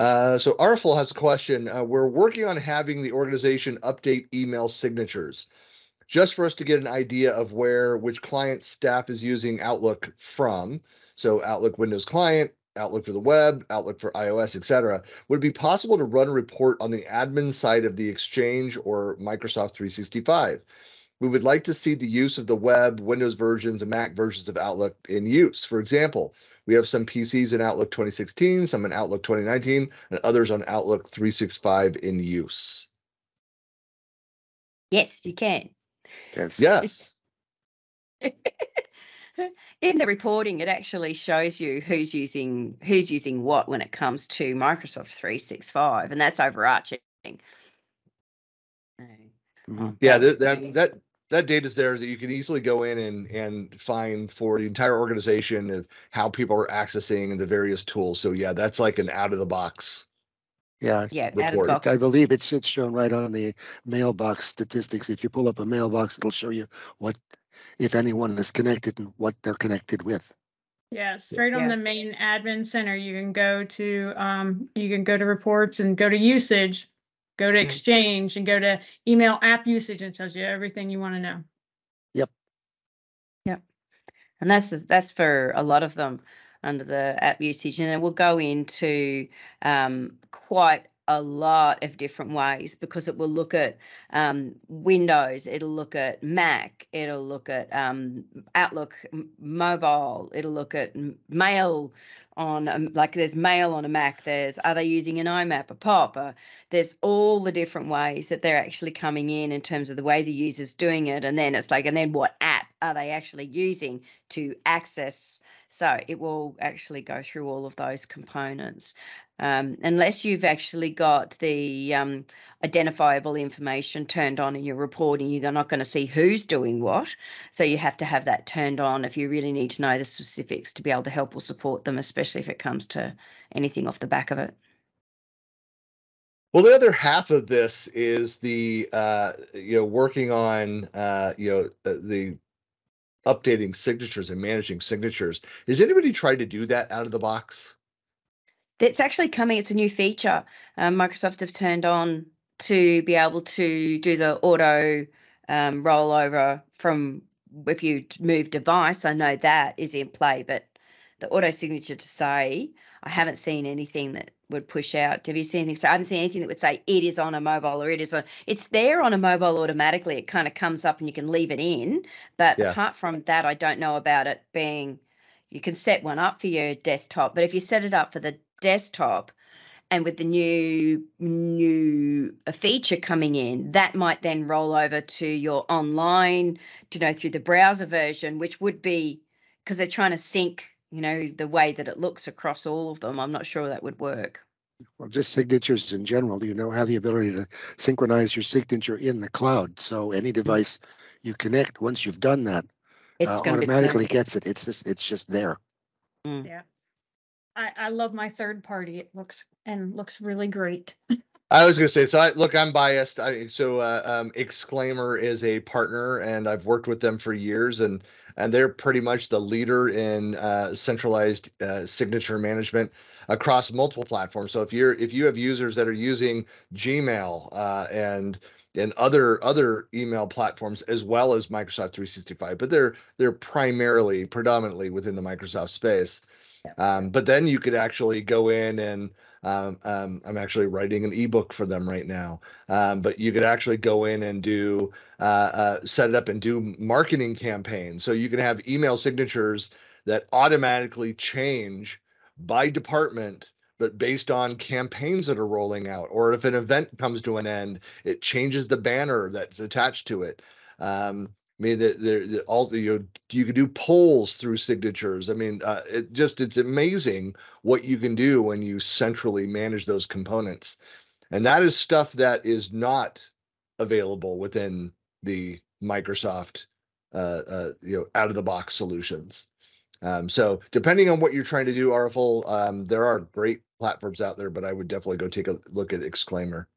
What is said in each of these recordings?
Uh, so Arful has a question. Uh, we're working on having the organization update email signatures just for us to get an idea of where which client staff is using Outlook from. So Outlook Windows Client, Outlook for the web, Outlook for iOS, etc. Would it be possible to run a report on the admin side of the Exchange or Microsoft 365? We would like to see the use of the web, Windows versions, and Mac versions of Outlook in use. For example, we have some PCs in Outlook 2016, some in Outlook 2019, and others on Outlook 365 in use. Yes, you can. Yes. Yes. In the reporting, it actually shows you who's using who's using what when it comes to Microsoft 365, and that's overarching. Mhm. Yeah, that that that that data is there that you can easily go in and and find for the entire organization of how people are accessing the various tools. So yeah, that's like an out of the box. Yeah, Yeah, out of the Report. box. I believe it's it's shown right on the mailbox statistics. If you pull up a mailbox, it'll show you what, if anyone is connected and what they're connected with. Yeah, straight on the main admin center, you can go to, um, you can go to reports and go to usage, go to Mm. exchange and go to email app usage and it tells you everything you want to know. Yep. Yep. And that's that's for a lot of them under the app usage and it will go into um, quite a lot of different ways because it will look at um, windows it'll look at mac it'll look at um, outlook m- mobile it'll look at m- mail on um, like there's mail on a mac there's are they using an imap a pop a, there's all the different ways that they're actually coming in in terms of the way the user's doing it and then it's like and then what app are they actually using to access? So it will actually go through all of those components. Um, unless you've actually got the um, identifiable information turned on in your reporting you're not going to see who's doing what. So you have to have that turned on if you really need to know the specifics to be able to help or support them especially if it comes to anything off the back of it Well, the other half of this is the uh, you know working on uh, you know uh, the updating signatures and managing signatures. Has anybody tried to do that out of the box? It's actually coming. It's a new feature. Um, Microsoft have turned on to be able to do the auto um, rollover from if you move device. I know that is in play, but the auto signature to say I haven't seen anything that would push out. Have you seen anything? So I haven't seen anything that would say it is on a mobile or it is on. It's there on a mobile automatically. It kind of comes up and you can leave it in. But Yeah. apart from that, I don't know about it being. You can set one up for your desktop, but if you set it up for the desktop and with the new new uh, feature coming in that might then roll over to your online to know through the browser version which would be because they're trying to sync you know the way that it looks across all of them i'm not sure that would work Well, just signatures in general, do you know, have the ability to synchronize your signature in the cloud. So any device you connect, once you've done that, it's uh, going to be automatically gets it. It's just, it's just there. Yeah. I, I love my third party. It looks and looks really great. I was going to say, so I, look, I'm biased. I, so uh, um, Exclaimer is a partner, and I've worked with them for years, and and they're pretty much the leader in uh, centralized uh, signature management across multiple platforms. So if you're if you have users that are using Gmail uh, and and other other email platforms as well as Microsoft 365, but they're they're primarily predominantly within the Microsoft space. Um, but then you could actually go in and um, um, I'm actually writing an ebook for them right now. Um, but you could actually go in and do uh, uh, set it up and do marketing campaigns. So you can have email signatures that automatically change by department, but based on campaigns that are rolling out. Or if an event comes to an end, it changes the banner that's attached to it. Um, I mean, there, there, also you you can do polls through signatures. I mean, uh, it just it's amazing what you can do when you centrally manage those components, and that is stuff that is not available within the Microsoft, uh, uh, you know, out of the box solutions. Um, so depending on what you're trying to do, Artful, um, there are great platforms out there, but I would definitely go take a look at Exclaimer.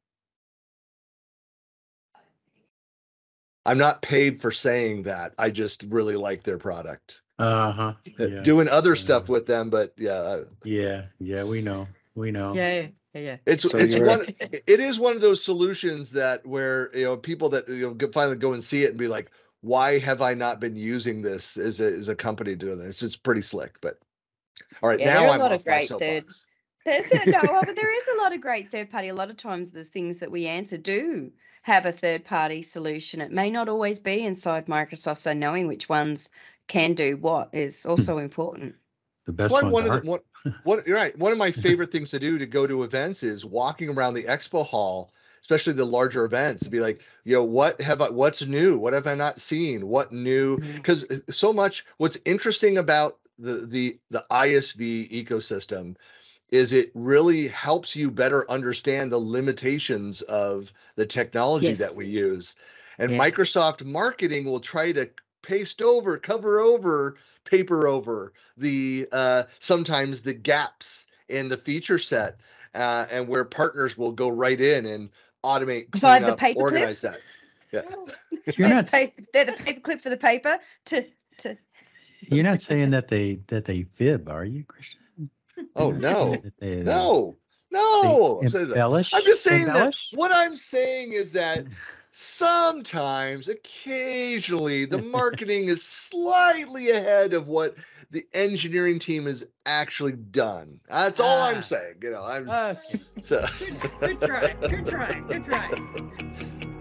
I'm not paid for saying that. I just really like their product. Uh huh. Uh, Yeah. Doing other yeah. stuff with them, but yeah, Yeah. Yeah. We know. We know. Yeah, yeah, yeah. It's So it's one it is one of those solutions that where you know people that you know finally go and see it and be like, why have I not been using this as a as a company doing this? It's pretty slick, but all right, Yeah, there now are a I'm lot off of great third- soapbox. There's a, no, well, but there is a lot of great third party. A lot of times, the things that we answer do have a third party solution. It may not always be inside Microsoft, so knowing which ones can do what is also hmm. important. The best One, one ones of the, one, one, you're right. One of my favorite things to do to go to events is walking around the expo hall, especially the larger events, and be like, you know, what have I, what's new? What have I not seen? What new? Hmm. Because uh, so much, what's interesting about the the the ISV ecosystem is it really helps you better understand the limitations of the technology that we use. And Yes. Microsoft marketing will try to paste over, cover over, paper over the uh, sometimes the gaps in the feature set, uh, and where partners will go right in and automate, clean Provide the up, paperclip? organize that. Yeah, You're not, the pa- they're the paperclip for the paper to to. you're not saying that they, that they fib, are you, Christian? Oh You're not saying no, they- no, no! I'm saying Embellish? I'm just saying that what I'm saying is that sometimes, occasionally, the marketing is slightly ahead of what the engineering team has actually done. That's all Ah. I'm saying. You know, I'm so. Good, good try, good try, good try.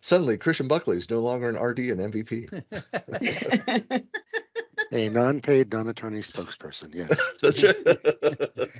Suddenly, Christian Buckley is no longer an RD and MVP. A non-paid, non-attorney spokesperson, yes. That's right.